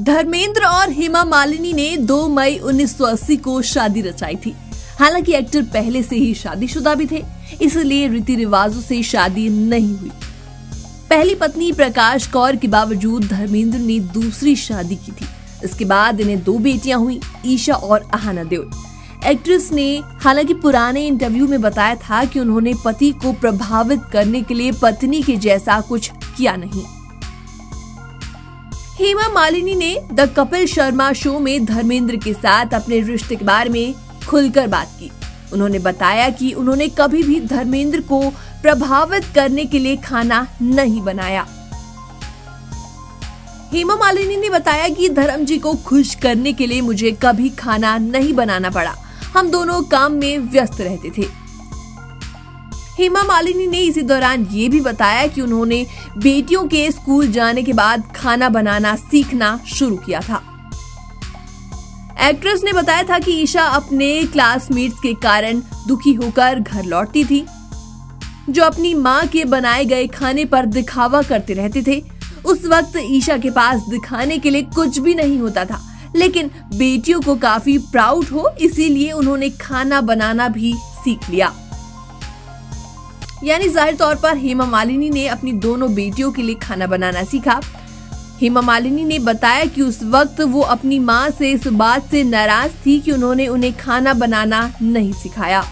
धर्मेंद्र और हेमा मालिनी ने 2 मई 1980 को शादी रचाई थी। हालाँकि एक्टर पहले से ही शादीशुदा भी थे, इसलिए रीति रिवाजों से शादी नहीं हुई। पहली पत्नी प्रकाश कौर के बावजूद धर्मेंद्र ने दूसरी शादी की थी। इसके बाद इन्हें दो बेटियाँ हुई, ईशा और अहाना देओल। एक्ट्रेस ने हालाँकि पुराने इंटरव्यू में बताया था कि उन्होंने पति को प्रभावित करने के लिए पत्नी के जैसा कुछ किया नहीं। हेमा मालिनी ने द कपिल शर्मा शो में धर्मेंद्र के साथ अपने रिश्ते के बारे में खुलकर बात की। उन्होंने बताया कि उन्होंने कभी भी धर्मेंद्र को प्रभावित करने के लिए खाना नहीं बनाया। हेमा मालिनी ने बताया कि धर्म जी को खुश करने के लिए मुझे कभी खाना नहीं बनाना पड़ा। हम दोनों काम में व्यस्त रहते थे। हेमा मालिनी ने इसी दौरान ये भी बताया कि उन्होंने बेटियों के स्कूल जाने के बाद खाना बनाना सीखना शुरू किया था। एक्ट्रेस ने बताया था कि ईशा अपने क्लासमेट्स के कारण दुखी होकर घर लौटती थी, जो अपनी माँ के बनाए गए खाने पर दिखावा करते रहते थे। उस वक्त ईशा के पास दिखाने के लिए कुछ भी नहीं होता था, लेकिन बेटियों को काफ़ी प्राउड हो, इसीलिए उन्होंने खाना बनाना भी सीख लिया। यानी ज़ाहिर तौर पर हेमा मालिनी ने अपनी दोनों बेटियों के लिए खाना बनाना सीखा। हेमा मालिनी ने बताया कि उस वक्त वो अपनी माँ से इस बात से नाराज़ थी कि उन्होंने उन्हें खाना बनाना नहीं सिखाया।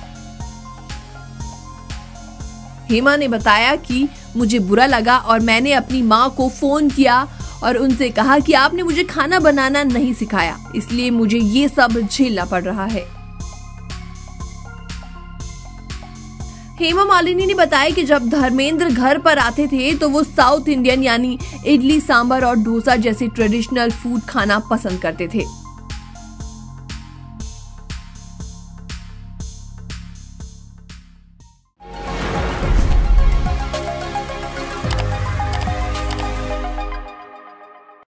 हेमा ने बताया कि मुझे बुरा लगा और मैंने अपनी माँ को फ़ोन किया और उनसे कहा कि आपने मुझे खाना बनाना नहीं सिखाया, इसलिए मुझे ये सब झेलना पड़ रहा है। हेमा मालिनी ने बताया कि जब धर्मेंद्र घर पर आते थे तो वो साउथ इंडियन यानी इडली, सांभर और डोसा जैसे ट्रेडिशनल फ़ूड खाना पसंद करते थे।